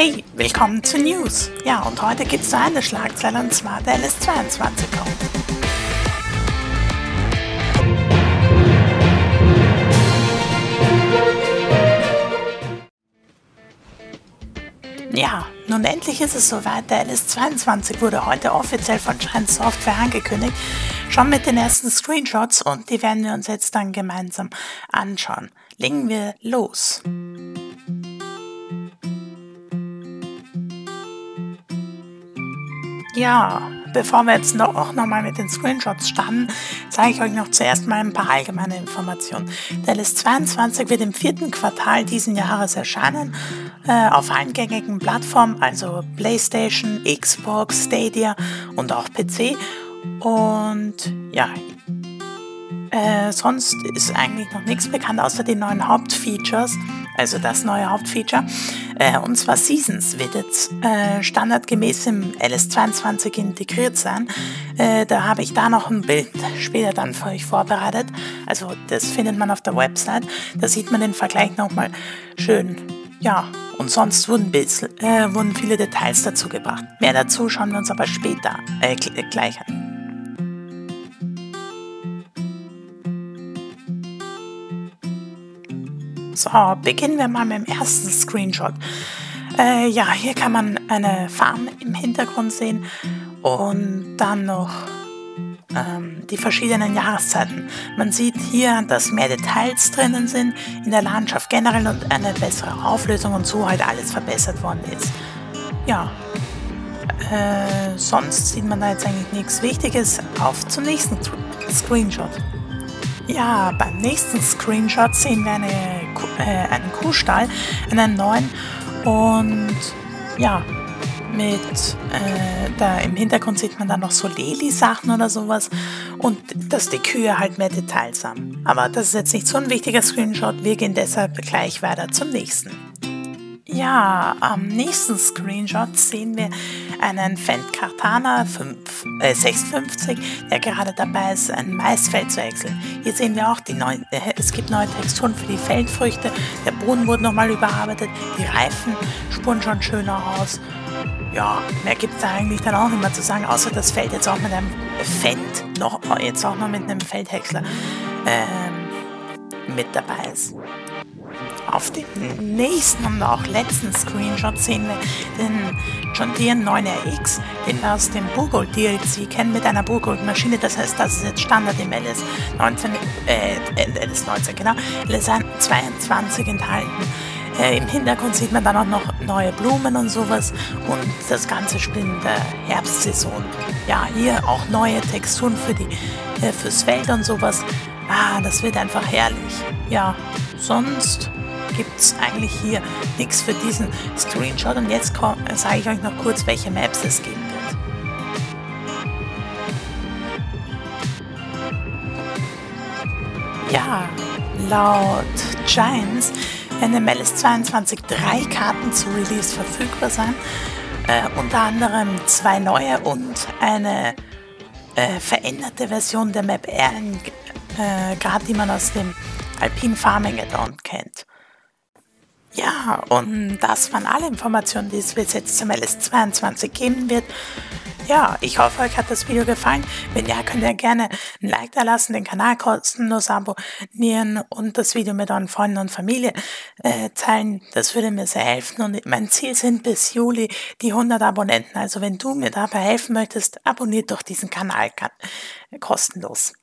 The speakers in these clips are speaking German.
Hey, willkommen zu News. Ja, und heute gibt es nur eine Schlagzeile und zwar der LS22 kommt. Ja, nun endlich ist es soweit. Der LS22 wurde heute offiziell von Shine Software angekündigt. Schon mit den ersten Screenshots und die werden wir uns jetzt dann gemeinsam anschauen. Legen wir los. Ja, bevor wir jetzt noch, auch nochmal mit den Screenshots starten, zeige ich euch noch zuerst mal ein paar allgemeine Informationen. Der LS22 wird im vierten Quartal diesen Jahres erscheinen, äh, auf allen gängigen Plattformen, also PlayStation, Xbox, Stadia und auch PC. Und ja, äh, sonst ist eigentlich noch nichts bekannt, außer die neuen Hauptfeatures, also das neue Hauptfeature. Äh, und zwar Seasons wird jetzt äh, standardgemäß im LS22 integriert sein. Äh, da habe ich da noch ein Bild später dann für euch vorbereitet. Also das findet man auf der Website. Da sieht man den Vergleich nochmal schön. Ja, und sonst wurden, bisschen, äh, wurden viele Details dazu gebracht. Mehr dazu schauen wir uns aber später äh, gleich an. So, beginnen wir mal mit dem ersten Screenshot. Äh, ja, hier kann man eine Farm im Hintergrund sehen und dann noch ähm, die verschiedenen Jahreszeiten. Man sieht hier, dass mehr Details drinnen sind in der Landschaft generell und eine bessere Auflösung und so halt alles verbessert worden ist. Ja, äh, sonst sieht man da jetzt eigentlich nichts Wichtiges. Auf zum nächsten Screenshot. Ja, beim nächsten Screenshot sehen wir eine, äh, einen Kuhstall, einen neuen und ja, mit äh, da im Hintergrund sieht man dann noch so Leli-Sachen oder sowas und dass die Kühe halt mehr Details haben. Aber das ist jetzt nicht so ein wichtiger Screenshot, wir gehen deshalb gleich weiter zum nächsten. Ja, am nächsten Screenshot sehen wir einen Fendt Cartana 5, äh, 650, der gerade dabei ist, ein Maisfeld zu wechseln. Hier sehen wir auch, die neuen, äh, es gibt neue Texturen für die Feldfrüchte, der Boden wurde nochmal überarbeitet, die Reifen spuren schon schöner aus. Ja, mehr gibt es da eigentlich dann auch nicht mehr zu sagen, außer das Feld jetzt auch mit einem Fendt, noch, jetzt auch noch mit einem Feldhäcksler ähm, mit dabei ist. Auf dem nächsten und auch letzten Screenshot sehen wir den John Deere 9RX, den wir aus dem Burgold DLC kennen mit einer Burgold Maschine. Das heißt, das ist jetzt Standard im LS 19, äh, LS 19, genau, LS 22 enthalten. Äh, Im Hintergrund sieht man dann auch noch neue Blumen und sowas und das Ganze spielt in der Herbstsaison. Ja, hier auch neue Texturen für die, äh, fürs Feld und sowas. Ah, das wird einfach herrlich. Ja, sonst gibt es eigentlich hier nichts für diesen Screenshot. Und jetzt sage ich euch noch kurz, welche Maps es geben wird. Ja, laut Giants werden im LS22 drei Karten zu Release verfügbar sein. Äh, unter anderem zwei neue und eine äh, veränderte Version der Map Erlen, äh, die man aus dem Alpine Farming Add-on kennt. Ja, und das waren alle Informationen, die es bis jetzt zum LS22 geben wird. Ja, ich hoffe, euch hat das Video gefallen. Wenn ja, könnt ihr gerne ein Like da lassen, den Kanal kostenlos abonnieren und das Video mit euren Freunden und Familie äh, teilen. Das würde mir sehr helfen und mein Ziel sind bis Juli die 100 Abonnenten. Also wenn du mir dabei helfen möchtest, abonniert doch diesen Kanal kostenlos.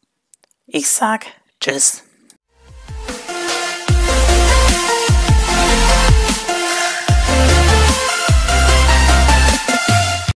Ich sag Tschüss.